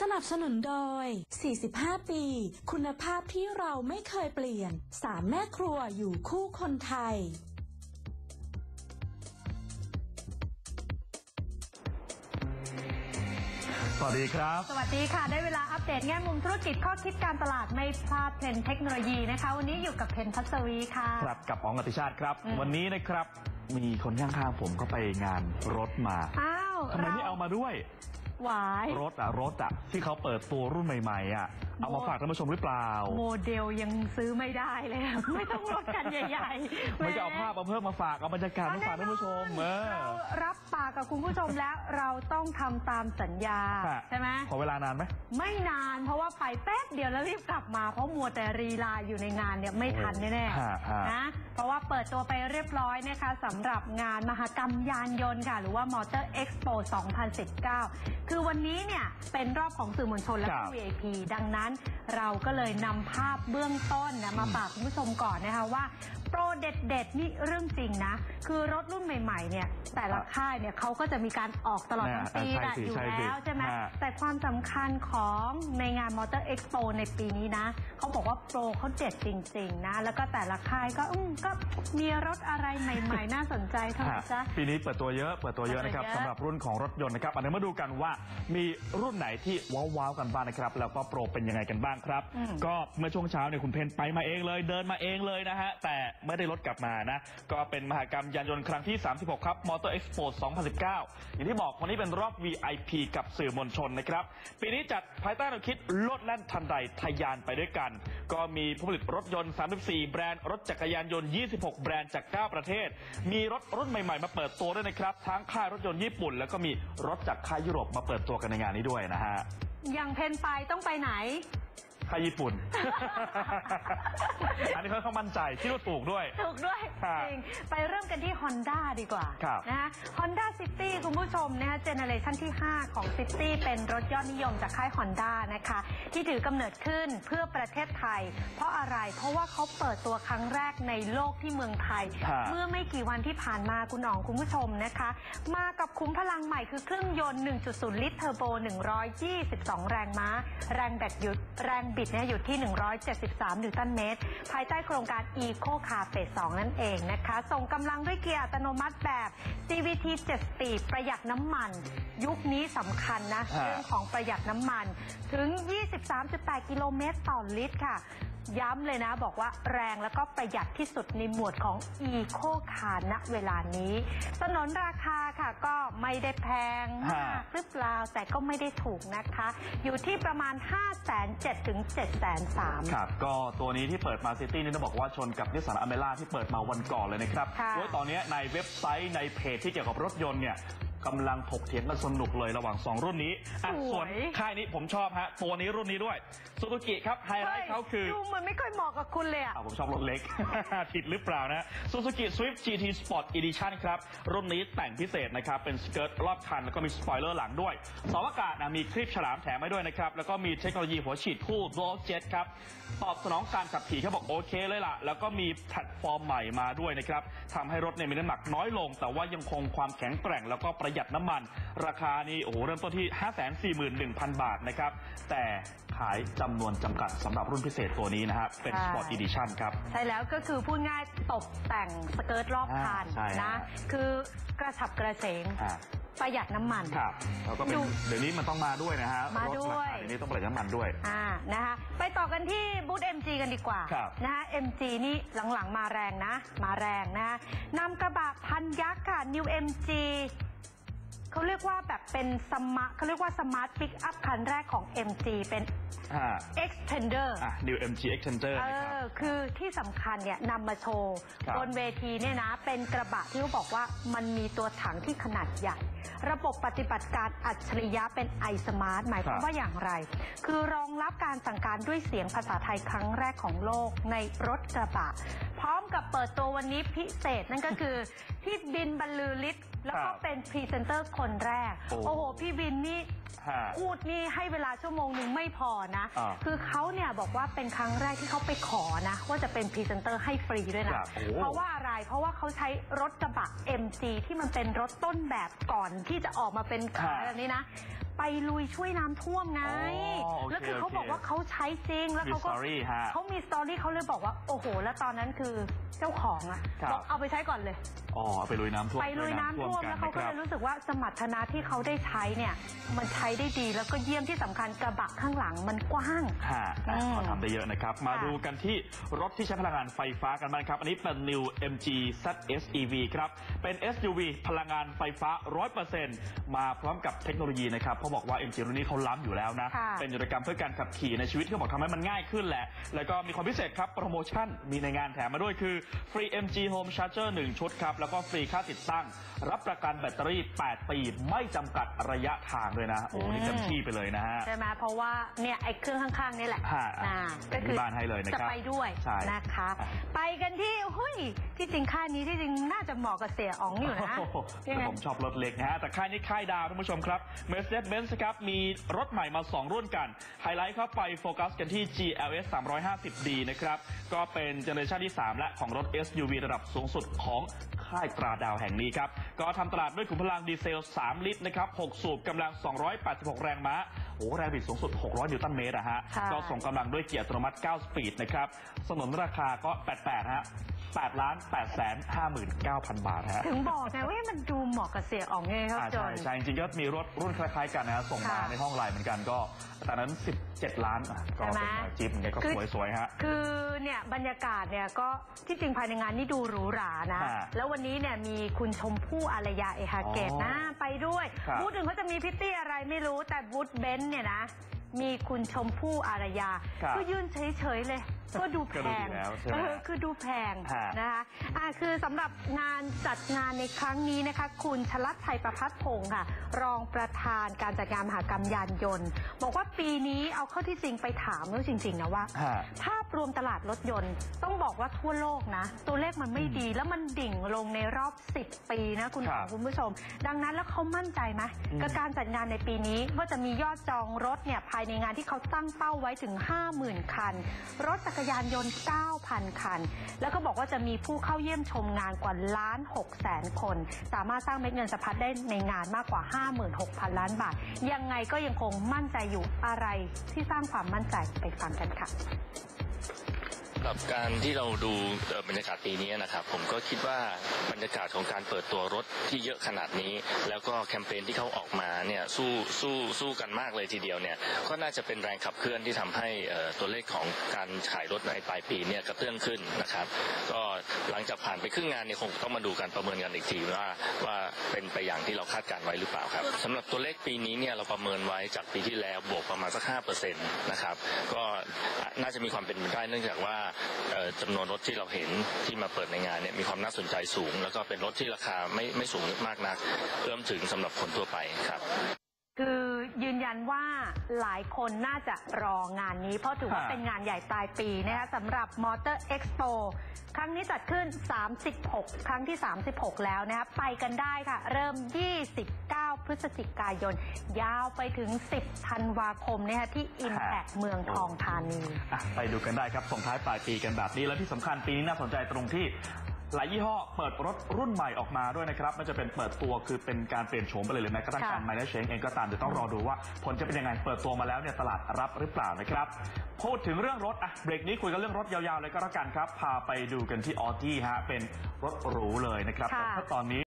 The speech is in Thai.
สนับสนุนโดย 45 ปี คุณภาพที่เราไม่เคยเปลี่ยน สามแม่ครัวอยู่คู่คนไทย สวัสดีครับ สวัสดีค่ะ ได้เวลาอัปเดตแง่มุมธุรกิจข้อคิดการตลาดไม่พลาดเทรนด์เทคโนโลยีนะคะ วันนี้อยู่กับเพนพัสวีค่ะ ครับกับป๋องอติชาติครับ อืม วันนี้นะครับมีคนข้างๆผมก็ไปงานรถมาอ้าวทำไมไม่เอามาด้วยหวาย รถอะรถอะที่เขาเปิดตัวรุ่นใหม่ๆอะเอามาฝากท่านผู้ชมหรือเปล่า โมเดลยังซื้อไม่ได้เลยอะไม่ต้องรถกันใหญ่ๆไม่จะเอาภาพมาเพิ่มมาฝากเอาบรรยากาศมาฝากท่านผู้ชมเออ เรารับปากกับคุณผู้ชมแล้วเราต้องทำตามสัญญาฮะใช่ไหมขอเวลานานไหม ไม่นานเพราะว่าไปแป๊บเดียวแล้วรีบกลับมาเพราะมัวแต่รีลาอยู่ในงานเนี่ยไม่ทันแน่ฮะฮะ ๆนะเพราะว่าเปิดตัวไปเรียบร้อยนะคะสำหรับงานมหกรรมยานยนต์ค่ะ หรือว่า Motor Expo 2019คือวันนี้เนี่ยเป็นรอบของสื่อมวลชนและครัผู้บ VIP ดังนั้นเราก็เลยนำภาพเบื้องต้นนะมาฝากคุณผู้ชมก่อนนะคะว่าโปรเด็ดๆนี่เรื่องจริงนะ คือรถรุ่นใหม่ๆเนี่ยแต่ละค่ายเนี่ยเขาก็จะมีการออกตลอดทั้งปีเนี่ยแหละใช่สิอยู่ใช่สิแล้วใช่ไหมฮะแต่ความสำคัญของในงาน Motor Expo ในปีนี้นะเขาบอกว่าโปรเขาเด็ดจริง ๆ นะ แล้วก็แต่ละค่ายก็อืมก็มีรถอะไรใหม่ ๆ น่าสนใจเท่าไหร่ฮะจ๊ะปีนี้เปิดตัวเยอะเปิดตัวเยอะนะครับเปิดตัวเยอะสำหรับรุ่นของรถยนต์นะครับอันนี้มาดูกันว่ามีรุ่นไหนที่ว้าวๆกันบ้างนะครับ แล้วก็โปรเป็นยังไงกันบ้างครับ อืม ก็เมื่อช่วงเช้าเนี่ยคุณเพนไปมาเองเลย เดินมาเองเลยนะฮะ แต่ไม่ได้รถกลับมานะ ก็เป็นมหกรรมยานยนต์ครั้งที่ 36 ครับ Motor Expo 2019 อย่างที่บอกวันนี้เป็นรอบ VIP กับสื่อมวลชนนะครับ ปีนี้จัดภายใต้แนวคิดโลดแล่นทันใดทะยานไปด้วยกัน ก็มีผู้ผลิตรถยนต์ 34 แบรนด์ รถจักรยานยนต์ 26 แบรนด์จาก 9 ประเทศ มีรถรุ่นใหม่ๆ มาเปิดตัวด้วยนะครับ ทั้งค่ายรถยนต์ญี่ปุ่น แล้วก็มีรถจากค่ายยุโรปมาเปิดตัวกันในงานนี้ด้วยนะฮะ อย่างเพนไปต้องไปไหน ยญี่ปุ่น อันนี้เขาเขามั่นใจคิดว่าถูกด้วย ถูกด้วย ครับจริง ไปเริ่มกันที่ Honda ดีกว่าครับนะฮะ Honda City คุณผู้ชมนะคะเจเนเรชันที่ 5 ของ City เป็นรถยอดนิยมจากค่าย Honda นะคะ ที่ถือกำเนิดขึ้นเพื่อประเทศไทย เพราะอะไรเพราะว่าเขาเปิดตัวครั้งแรกในโลกที่เมืองไทย ฮะ เมื่อไม่กี่วันที่ผ่านมาคุณหนองคุณผู้ชมนะคะ มากับคุ้มพลังใหม่คือเครื่องยนต์ 1.0 ลิตรเทอร์โบ 122 แรงม้า แรงแบตหยุดแรงบิดเนี่ยอยู่ที่ 173 นิวตันเมตร ภายใต้โครงการ Eco Car Phase 2นั่นเองนะคะ ส่งกำลังด้วยเกียร์อัตโนมัติแบบ CVT 7 speed ประหยัดน้ำมัน ยุคนี้สำคัญนะฮะเรื่องของประหยัดน้ำมันถึง 23.8 กิโลเมตรต่อลิตรค่ะ ย้ำเลยนะบอกว่าแรงแล้วก็ประหยัดที่สุดในหมวดของ Eco Car ณเวลานี้ สนนราคาค่ะก็ไม่ได้แพงมากฮะหรือเปล่าแต่ก็ไม่ได้ถูกนะคะ อยู่ที่ประมาณ 5 7 0 0 0ถึง7 3 0 0 ครับ ก็ตัวนี้ที่เปิดมาซิตี้นี่ต้องบอกว่าชนกับนิสสันอเมร่าที่เปิดมาวันก่อนเลยนะครับค่ะ โดยตอนนี้ในเว็บไซต์ในเพจที่เกี่ยวกับรถยนต์เนี่ย กำลังถกเถียงกันสนุกเลยระหว่าง 2 รุ่นนี้อะสวย ส่วนค่ายนี้ผมชอบฮะ ตัวนี้รุ่นนี้ด้วยซูซูกิครับไฮไลท์เขาคือ ดูเหมือนไม่ค่อยเหมาะกับคุณเลยอะอะผมชอบรถเล็ก ผิดหรือเปล่านะ Suzuki Swift GT Sport Edition ครับ รุ่นนี้แต่งพิเศษนะครับ เป็นสเกิร์ตรอบคัน แล้วก็มีสปอยเลอร์หลังด้วยเสาอากาศนะมีครีบฉลามแถมให้ด้วยนะครับ แล้วก็มีเทคโนโลยีหัวฉีดคู่ Dual Jet ครับ ตอบสนองการขับขี่เขาบอกโอเคเลยล่ะ แล้วก็มีแพลตฟอร์มใหม่มาด้วยนะครับทำให้รถเนี่ยมีน้ำหนักน้อยลง แต่ว่ายังคงความแข็งแกร่งแล้วก็ประหยัดน้ำมัน ราคานี่โอ้โหเริ่มต้นที่ 541,000 บาทนะครับ แต่ขายจำนวนจำกัดสำหรับรุ่นพิเศษตัวนี้นะฮะเป็นใช่ Sport Edition ครับ ใช่แล้วก็คือพูดง่ายตกแต่งสเกิร์ตรอบคันอ่าใช่นะฮะคือกระฉับกระเฉงอ่าประหยัดน้ำมัน ครับแล้วก็เป็นดูเดี๋ยวนี้มันต้องมาด้วยนะฮะมารถด้วยราคาเดี๋ยวนี้ต้องประหยัดน้ำมันด้วย อ่านะคะไปต่อกันที่บูธ MG กันดีกว่าครับ นะคะ MG นี่หลังๆมาแรงนะ มาแรงนะนำกระบะพันธุ์ยักษ์ค่ะ New MG เขาเรียกว่าแบบเป็น smart เขาเรียกว่า smart pickup คันแรกของ MG เป็น อ่า Extender อะ New MG Extender เอนะครับ อคือที่สำคัญเนี่ยนำมาโชว์ครับ บนเวทีเนี่ยนะ เป็นกระบะที่เขาบอกว่ามันมีตัวถังที่ขนาดใหญ่ ระบบปฏิบัติการอัจฉริยะเป็น iSmart หมายความว่าอย่างไร คือรองรับการสั่งการด้วยเสียงภาษาไทยครั้งแรกของโลกในรถกระบะ พร้อมกับเปิดตัววันนี้พิเศษนั่นก็คือ พี่บินบรรลือฤทธิ์ แล้วก็ครับเป็นพรีเซนเตอร์คนแรก โอ้ โอ้โห พี่บินนี่ ฮะ พูดนี่ให้เวลาชั่วโมงหนึ่งไม่พอนะ อ่าคือเขาเนี่ยบอกว่าเป็นครั้งแรกที่เขาไปขอนะ ว่าจะเป็นพรีเซนเตอร์ให้ฟรีด้วยคนะรับโอ้เพราะว่าอะไร เพราะว่าเขาใช้รถกระบะ MG ที่มันเป็นรถต้นแบบก่อนที่จะออกมาเป็นขายค่ะแบบนี้นะไปลุยช่วยน้ำท่วมไง อ๋อโอเคแล้วคือเขาโอเคบอกว่าเขาใช้จริงแล้วมีเขาก็ story ฮะเขามี story เขาเลยบอกว่าโอ้โห แล้วตอนนั้นคือเจ้าของอะครับ บอกเอาไปใช้ก่อนเลย อ๋อเอาไปลุยน้ำท่วมไปลุยน้ำท่วมกัแล้วเขาก็นะคเลรับยรู้สึกว่าสมรรถนะที่เขาได้ใช้เนี่ย มันใช้ได้ดีแล้วก็เยี่ยมที่สำคัญกระบะข้างหลังมันกว้างฮะอืม เขาทำได้เยอะนะครับ มาค่ะดูกันที่รถที่ใช้พลังงานไฟฟ้ากันบ้างครับ อันนี้เป็น New MG ZS EV ครับ เป็น SUV พลังงานไฟฟ้า 100%มาพร้อมกับเทคโนโลยีนะครับเขาบอกว่า MG รุ่นนี้เขาล้ำอยู่แล้วนะ ค่ะ เป็นนวัตกรรมเพื่อการขับขี่ในชีวิตที่เขาบอกทำให้มันง่ายขึ้นแหละ แล้วก็มีความพิเศษครับ โปรโมชั่นมีในงานแถมมาด้วยคือ ฟรี MG Home Charger 1 ชุดครับ แล้วก็ฟรีค่าติดตั้ง รับประกันแบตเตอรี่ 8 ปี ไม่จำกัดระยะทางด้วยนะ โอ้นี่เต็มที่ไปเลยนะฮะ ใช่ไหมเพราะว่าเนี่ยไอ้เครื่องข้างๆนี่แหละฮะอ่าเป็นที่บ้านให้เลยนะครับจะไปด้วยใช่นะคะ อะ ไปกันที่หุ้ยที่จริงค่ายนี้ที่จริงน่าจะเหมาะกับเสี่ยอ๋องอยู่นะโอ้โหยังไงแต่ผมชอบรถเล็กนะฮะ แต่ค่ายนี้ค่ายดาวท่านผู้ชมครับ Mercedes-Benz ครับมีรถใหม่มา 2 รุ่นกัน ไฮไลท์ครับไปโฟกัสกันที่ GLS 350D นะครับ ก็เป็น generation ที่ 3 และของรถ SUV ระดับสูงสุดของค่ายตราดาวแห่งนี้ครับ ก็ทำตลาดด้วยขุมพลังดีเซล 3 ลิตรนะครับ 6 สูบกำลัง 286 แรงม้าโอ้โหแรงบิดสูงสุด 600 นิวตันเมตรอะฮะค่ะก็ส่งกำลังด้วยเกียร์อัตโนมัติ 9 speed นะครับสนนราคาก็ 88 ฮะ 8ล้าน8แสน59,000 บาทฮะถึงบอกไงว่ามันดูเหมาะกับเสียอ๋องไงครับอ่าจใช่น ใช่จริงๆก็มีรถรุ่นคล้ายๆกันนะฮะส่งมาค่ะในห้องไลน์เหมือนกันก็ตอนนั้น 17 ล้านอะก็ใช่ไหมเป็นจิ๊บไงก็คือสวยๆฮะ คือเนี่ยบรรยากาศเนี่ยก็ที่จริงภายในงานนี่ดูหรูหรานะ ฮะแล้ววันนี้เนี่ยมีคุณชมพู่อารยาเอฮาเกตอ๋อนะไปด้วยครับบูธอื่นเขาจะมีพิตตี้อะไรไม่รู้แต่บูธเบนซ์เนี่ยนะ มีคุณชมพู่อารยาครับก็ยืนเฉยๆเลยก็ดูแพก็ดูงดีแล้วใช่ไหมเออคือดูแพงฮะ นะคะอ่าคือสำหรับงานจัดงานในครั้งนี้นะคะ คุณชลัดชัยประพัฒพงศ์ค่ะ รองประธานการจัดงานมหกรรมยานยนต์ บอกว่าปีนี้เอาเข้าที่จริงไปถามแล้วจริง ๆ นะว่า ฮะ ภาพรวมตลาดรถยนต์ต้องบอกว่าทั่วโลกนะ ตัวเลขมันไม่ดีแล้วมันดิ่งลงในรอบ 10 ปีนะคุณครับคุณผู้ชม ดังนั้นแล้วเขามั่นใจไหมอืม กับการจัดงานในปีนี้ว่าจะมียอดจองรถเนี่ยภายในงานที่เขาตั้งเป้าไว้ถึง 50,000 คัน รถจักรกยานยนต์ 9,000 คัน แล้วก็บอกว่าจะมีผู้เข้าเยี่ยมชมงานกว่าล้าน6แสนคน สามารถสร้างเม็ดเงินสะพัดได้ในงานมากกว่า 56,000 ล้านบาท ยังไงก็ยังคงมั่นใจอยู่อะไรที่สร้างความมั่นใจไปฟังกันค่ะ หรับการที่เราดูบรรยากาศปีนี้นะครับ ผมก็คิดว่าบรรยากาศของการเปิดตัวรถที่เยอะขนาดนี้ แล้วก็แคมเปญที่เขาออกมาเนี่ยสู้สู้สู้กันมากเลยทีเดียวเนี่ยก็น่าจะเป็นแรงขับเคลื่อนที่ทำให้ตัวเลขของการขายรถในปลายปีเนี่ยกระเตื้องขึ้นนะครับ ก็หลังจากผ่านไปครึ่งงานเนี่ยคงต้องมาดูกันประเมินกันอีกทีว่าว่าเป็นไปอย่างที่เราคาดการไว้หรือเปล่าครับสำหรับตัวเลขปีนี้เนี่ยเราประเมินไว้จากปีที่แล้วบวกประมาณสักห้าเปอร์เซ็นต์นะครับก็น่าจะมีความเป็นไปได้เนื่องจากว่าจำนวนรถที่เราเห็นที่มาเปิดในงานเนี่ยมีความน่าสนใจสูง แล้วก็เป็นรถที่ราคาไม่ไม่สูงมากนักเอื้อมถึงสำหรับคนทั่วไปครับ ยืนยันว่าหลายคนน่าจะรองานนี้ เพราะถือว่าฮะเป็นงานใหญ่ปลายปีนะคะสำหรับ Motor Expo ครั้งนี้จัดขึ้น 36 ครั้งที่ 36 แล้วนะคะไปกันได้ค่ะ เริ่ม 29 พฤศจิกายน ยาวไปถึง 10 ธันวาคมนะคะที่ Impact เมืองทองธานี อะไปดูกันได้ครับส่งท้ายปลายปีกันแบบนี้ และที่สำคัญปีนี้น่าสนใจตรงที่ หลายยี่ห้อเปิดรถรุ่นใหม่ออกมาด้วยนะครับไม่จะเป็นเปิดตัวคือเป็นการเปลี่ยนโฉมไปเลยหรือแม้กระทั่งค่ะ การ manage change เองก็ตามเดี๋ยวต้องรอดูว่าผลจะเป็นยังไงเปิดตัวมาแล้วเนี่ยตลาดรับหรือเปล่านะครับพูดถึงเรื่องรถอะเบรกนี้คุยกันเรื่องรถยาวๆเลยก็แล้วกันครับ พาไปดูกันที่ออดี้ฮะเป็นรถหรูเลยนะครับค่ะแต่ถ้าตอนนี้